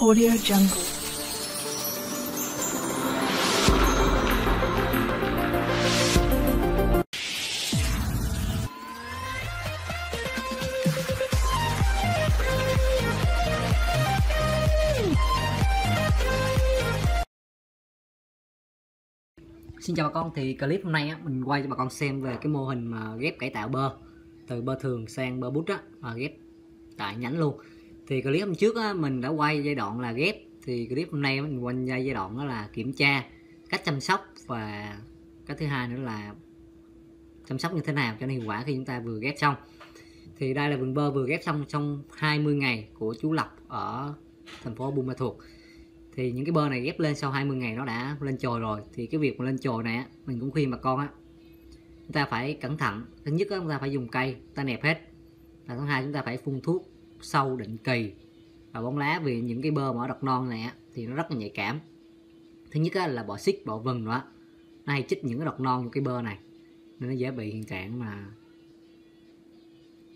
Audio Jungle. Xin chào bà con, thì clip hôm nay á, mình quay cho bà con xem về cái mô hình mà ghép cải tạo bơ từ bơ thường sang bơ bút á, mà ghép tại nhánh luôn. Thì clip hôm trước á, mình đã quay giai đoạn là ghép, thì clip hôm nay mình quay giai đoạn đó là kiểm tra cách chăm sóc và cái thứ hai nữa là chăm sóc như thế nào cho nó hiệu quả khi chúng ta vừa ghép xong. Thì đây là vườn bơ vừa ghép xong trong 20 ngày của chú Lập ở thành phố Buôn Ma Thuột. Thì những cái bơ này ghép lên sau 20 ngày nó đã lên chồi rồi. Thì cái việc mà lên chồi này á mình cũng khuyên bà con á chúng ta phải cẩn thận. Thứ nhất á, chúng ta phải dùng cây ta nẹp hết. Và thứ hai chúng ta phải phun thuốc sâu định kỳ. Và bóng lá vì những cái bơ ở đọt non này á thì nó rất là nhạy cảm. Thứ nhất á, là bọ xích bọ vừng nữa. Nó hay chích những cái đọt non của cái bơ này. Nên nó dễ bị hiện trạng mà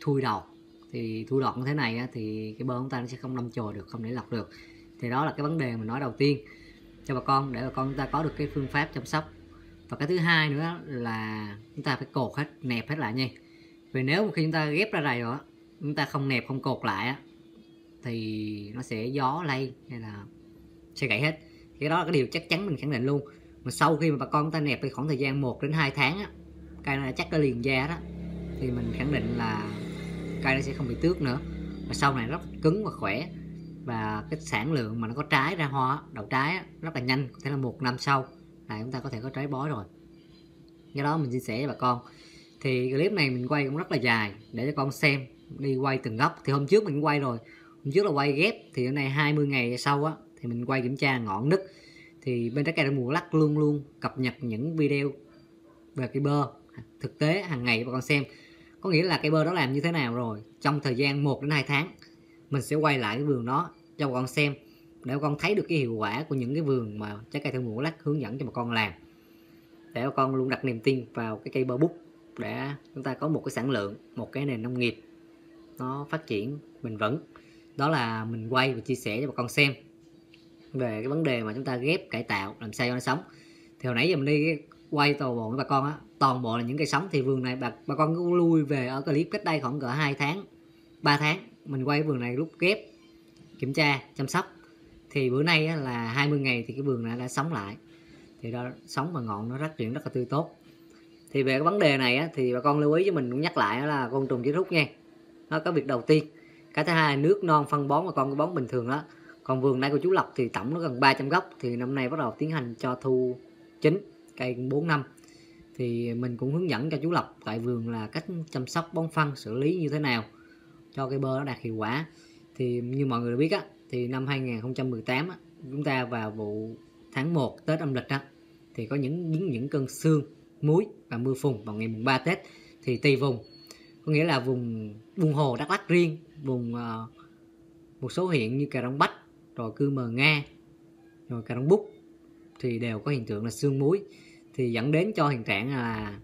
thui đầu. Thì thui đọt như thế này á, thì cái bơ của chúng ta nó sẽ không đâm chồi được không để lọc được. Thì đó là cái vấn đề mình nói đầu tiên cho bà con để bà con chúng ta có được cái phương pháp chăm sóc. Và cái thứ hai nữa là chúng ta phải cột hết nẹp hết lại nha. Vì nếu mà khi chúng ta ghép ra này rồi chúng ta không nẹp không cột lại á thì nó sẽ gió lay hay là sẽ gãy hết. Thì cái đó là cái điều chắc chắn mình khẳng định luôn. Mà sau khi mà bà con chúng ta nẹp thì khoảng thời gian 1 đến 2 tháng á cây nó chắc cái liền da đó thì mình khẳng định là cây nó sẽ không bị tước nữa. Và sau này rất cứng và khỏe. Và cái sản lượng mà nó có trái ra hoa đậu trái á, rất là nhanh có thể là một năm sau là chúng ta có thể có trái bói rồi. Do đó mình chia sẻ với bà con. Thì clip này mình quay cũng rất là dài để cho con xem đi quay từng góc. Thì hôm trước mình quay rồi. Hôm trước là quay ghép, thì hôm nay 20 ngày sau á, thì mình quay kiểm tra ngọn nứt. Thì bên trái cây mùa lắc luôn luôn, cập nhật những video về cây bơ. Thực tế, hàng ngày bà con xem. Có nghĩa là cây bơ đó làm như thế nào rồi? Trong thời gian 1 đến 2 tháng, mình sẽ quay lại cái vườn đó cho bà con xem, để bà con thấy được cái hiệu quả của những cái vườn mà trái cây theo mùa lắc hướng dẫn cho bà con làm. Để bà con luôn đặt niềm tin vào cái cây bơ bút, để chúng ta có một cái sản lượng, một cái nền nông nghiệp nó phát triển bền vững. Đó là mình quay và chia sẻ cho bà con xem về cái vấn đề mà chúng ta ghép cải tạo làm sao cho nó sống. Thì hồi nãy giờ mình đi quay toàn bộ với bà con á toàn bộ là những cây sống. Thì vườn này bà, bà con cứ lui về ở clip cách đây khoảng cỡ 2 tháng 3 tháng mình quay vườn này lúc ghép kiểm tra chăm sóc. Thì bữa nay á, là 20 ngày thì cái vườn này đã sống lại. Thì đó sống và ngọn nó phát triển rất là tươi tốt. Thì về cái vấn đề này á, thì bà con lưu ý với mình cũng nhắc lại là côn trùng chỉ hút nha đó có việc đầu tiên. Cái thứ hai nước non phân bón và con cái bón bình thường đó còn vườn này của chú Lộc thì tổng nó gần 300 gốc thì năm nay bắt đầu tiến hành cho thu chính cây 4 năm. Thì mình cũng hướng dẫn cho chú Lộc tại vườn là cách chăm sóc bón phân xử lý như thế nào cho cây bơ nó đạt hiệu quả. Thì như mọi người biết á thì năm 2018 á, chúng ta vào vụ tháng 1 Tết âm lịch á thì có những những những cơn sương muối và mưa phùn vào ngày mùng 3 Tết. Thì tùy vùng có nghĩa là vùng vùng Hồ Đắk lắc riêng vùng uh, một số huyện như Cà Rông Bách rồi Cư Mờ Nga rồi Cà Rông Búc thì đều có hiện tượng là sương muối. Thì dẫn đến cho hiện trạng là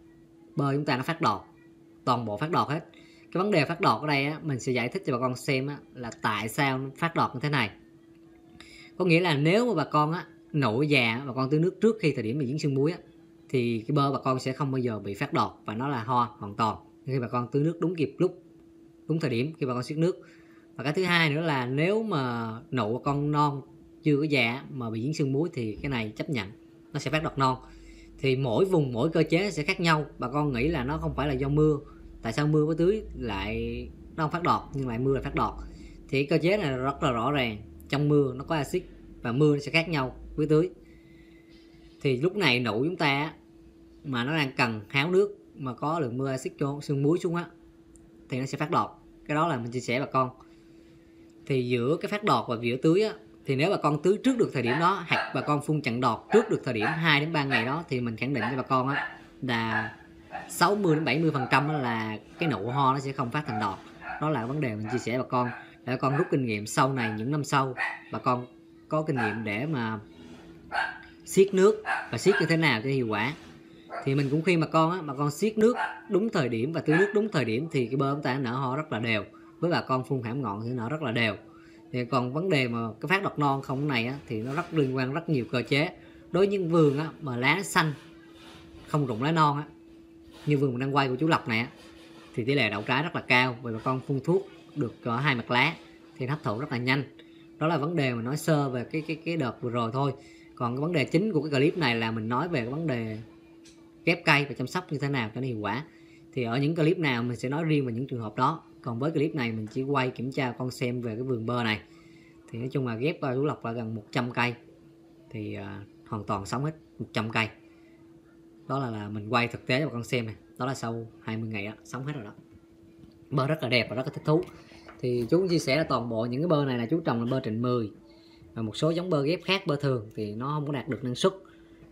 bơ chúng ta nó phát đọt toàn bộ phát đọt hết. Cái vấn đề phát đọt ở đây á, mình sẽ giải thích cho bà con xem á, là tại sao nó phát đọt như thế này. Có nghĩa là nếu mà bà con á, nổi già bà con tưới nước trước khi thời điểm mà dính sương muối á, thì cái bơ bà con sẽ không bao giờ bị phát đọt và nó là ho hoàn toàn khi bà con tưới nước đúng kịp lúc, đúng thời điểm khi bà con xiết nước. Và cái thứ hai nữa là nếu mà nụ con non chưa có già mà bị dính sương muối thì cái này chấp nhận, nó sẽ phát đọt non. Thì mỗi vùng, mỗi cơ chế sẽ khác nhau. Bà con nghĩ là nó không phải là do mưa, tại sao mưa với tưới lại, nó không phát đọt, nhưng lại mưa là phát đọt. Thì cơ chế này rất là rõ ràng, trong mưa nó có axit và mưa nó sẽ khác nhau với tưới. Thì lúc này nụ chúng ta mà nó đang cần háo nước mà có lượng mưa axit cho xương muối xuống á, thì nó sẽ phát đọt. Cái đó là mình chia sẻ bà con. Thì giữa cái phát đọt và giữa tưới á, thì nếu bà con tưới trước được thời điểm đó, hoặc bà con phun chặn đọt trước được thời điểm 2 đến 3 ngày đó, thì mình khẳng định cho bà con á, là 60 đến 70 phần trăm là cái nụ ho nó sẽ không phát thành đọt. Đó là vấn đề mình chia sẻ bà con. Để bà con rút kinh nghiệm sau này, những năm sau, bà con có kinh nghiệm để mà siết nước và siết như thế nào cho hiệu quả thì mình cũng khuyên bà con á bà con siết nước đúng thời điểm và tưới nước đúng thời điểm thì cái bơ chúng ta nở ho rất là đều. Với bà con phun hãm ngọn thì nở rất là đều. Thì còn vấn đề mà cái phát đọt non không này á, thì nó rất liên quan rất nhiều cơ chế. Đối với những vườn á, mà lá xanh không rụng lá non á, như vườn mình đang quay của chú Lộc này á, thì tỷ lệ đậu trái rất là cao bởi bà con phun thuốc được có hai mặt lá thì hấp thụ rất là nhanh. Đó là vấn đề mà nói sơ về cái cái cái đợt vừa rồi thôi. Còn cái vấn đề chính của cái clip này là mình nói về cái vấn đề ghép cây và chăm sóc như thế nào cho nó hiệu quả. Thì ở những clip nào mình sẽ nói riêng về những trường hợp đó. Còn với clip này mình chỉ quay kiểm tra con xem về cái vườn bơ này. Thì nói chung là ghép qua chú lộc là gần 100 cây. Thì uh, hoàn toàn sống hết 100 cây. Đó là, là mình quay thực tế cho con xem này. Đó là sau 20 ngày đó, sống hết rồi đó. Bơ rất là đẹp và rất là thích thú. Thì chú chia sẻ là toàn bộ những cái bơ này là chú trồng là bơ trịnh 10 và một số giống bơ ghép khác bơ thường thì nó không có đạt được năng suất.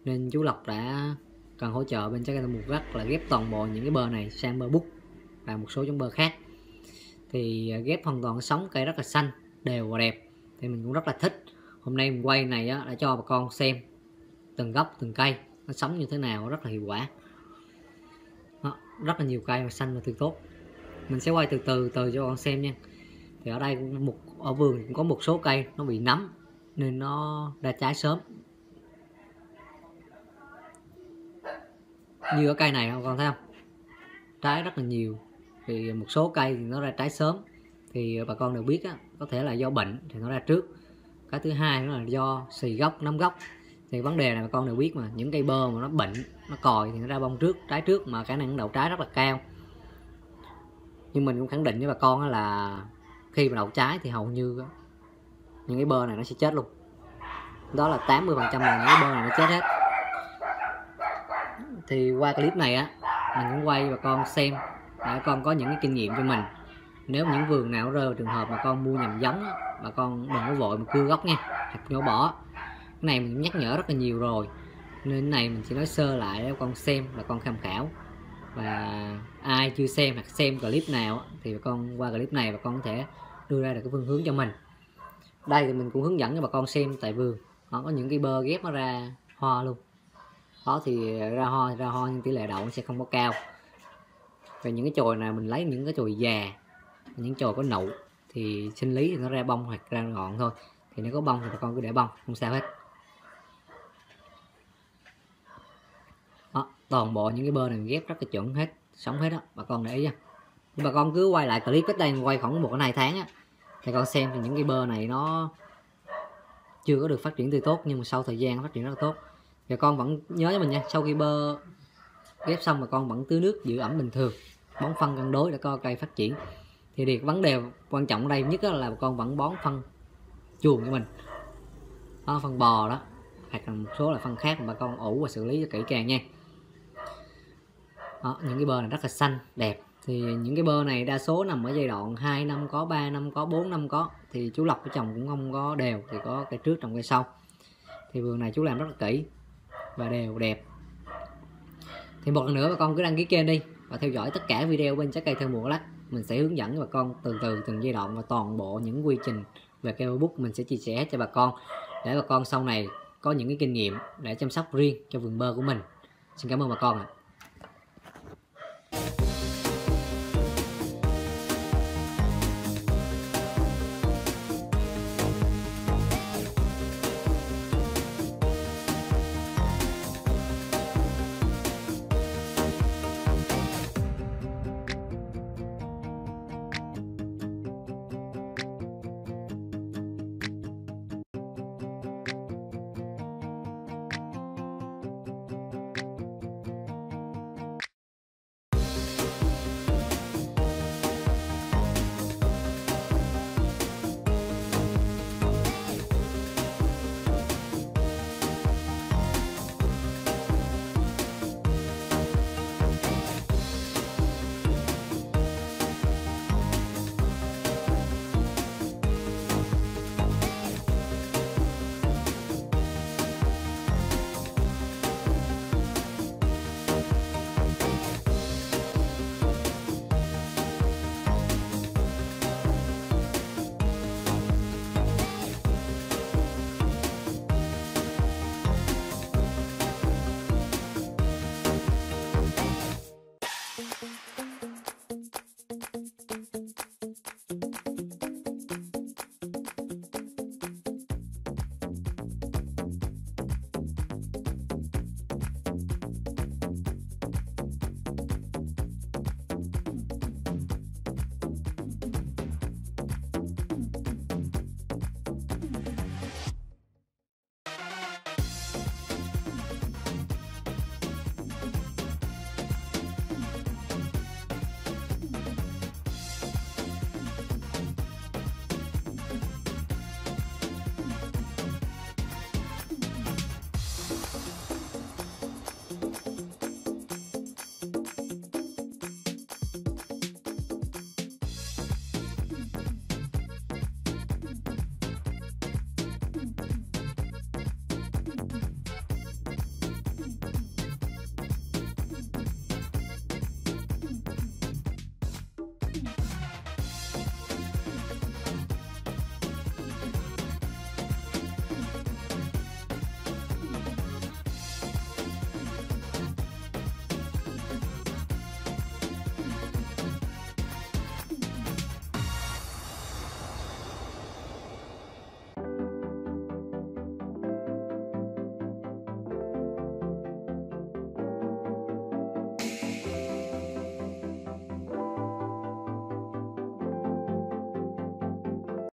Nên chú Lộc đã cần hỗ trợ bên trái cây một gắt là ghép toàn bộ những cái bờ này sang bờ bút và một số giống bờ khác. Thì à, ghép hoàn toàn sống cây rất là xanh đều và đẹp. Thì mình cũng rất là thích. Hôm nay mình quay này á, đã cho bà con xem từng gốc từng cây nó sống như thế nào rất là hiệu quả. Đó, rất là nhiều cây mà xanh và tươi tốt. Mình sẽ quay từ từ từ cho con xem nha. Thì ở đây một ở vườn cũng có một số cây nó bị nấm nên nó ra trái sớm. Như ở cây này không? Con thấy không? Trái rất là nhiều. Thì một số cây thì nó ra trái sớm. Thì bà con đều biết á, có thể là do bệnh thì nó ra trước. Cái thứ hai nó là do xì gốc nấm gốc. Thì vấn đề này bà con đều biết mà những cây bơ mà nó bệnh nó còi thì nó ra bông trước trái trước mà khả năng đậu trái rất là cao. Nhưng mình cũng khẳng định với bà con là khi mà đậu trái thì hầu như những cái bơ này nó sẽ chết luôn. Đó là 80 phần trăm là những cái bơ này nó chết hết thì qua clip này á, mình cũng quay bà con xem. Để con có những cái kinh nghiệm cho mình. Nếu những vườn nào rơi vào trường hợp mà con mua nhầm giống bà con đừng có vội mà cưa gốc nha, hoặc nhổ bỏ. Cái này mình nhắc nhở rất là nhiều rồi. Nên cái này mình chỉ nói sơ lại để con xem là con tham khảo. Và ai chưa xem hoặc xem clip nào thì bà con qua clip này bà con có thể đưa ra được cái phương hướng cho mình. Đây thì mình cũng hướng dẫn cho bà con xem tại vườn. Nó có những cái bơ ghép nó ra hoa luôn đó thì ra hoa ra hoa nhưng tỷ lệ đậu sẽ không có cao. Và những cái chồi này mình lấy những cái chồi già những chồi có nụ thì sinh lý thì nó ra bông hoặc ra ngọn thôi. Thì nếu có bông thì bà con cứ để bông không sao hết. Đó, toàn bộ những cái bơ này ghép rất là chuẩn hết sống hết đó bà con để ý nha. Bà con cứ quay lại clip cách đây quay khoảng một hai tháng á thì con xem thì những cái bơ này nó chưa có được phát triển tươi tốt nhưng mà sau thời gian nó phát triển rất là tốt và con vẫn nhớ cho mình nha sau khi bơ ghép xong mà con vẫn tưới nước giữ ẩm bình thường. Bón phân cân đối để co cây phát triển. Thì điều vấn đề quan trọng ở đây nhất là con vẫn bón phân chuồng cho mình. Đó, phân bò đó hoặc là một số là phân khác mà con ủ và xử lý cho kỹ càng nha. Đó, những cái bơ này rất là xanh đẹp. Thì những cái bơ này đa số nằm ở giai đoạn 2 năm có 3 năm có 4 năm có. Thì chú lọc của chồng cũng không có đều thì có cây trước trồng cây sau. Thì vườn này chú làm rất là kỹ và đều đẹp. Thì một lần nữa bà con cứ đăng ký kênh đi và theo dõi tất cả video bên trái cây theo mùa lắc mình sẽ hướng dẫn bà con từ từ từng giai đoạn và toàn bộ những quy trình về cây bút mình sẽ chia sẻ cho bà con, để bà con sau này có những cái kinh nghiệm để chăm sóc riêng cho vườn bơ của mình. Xin cảm ơn bà con ạ. à.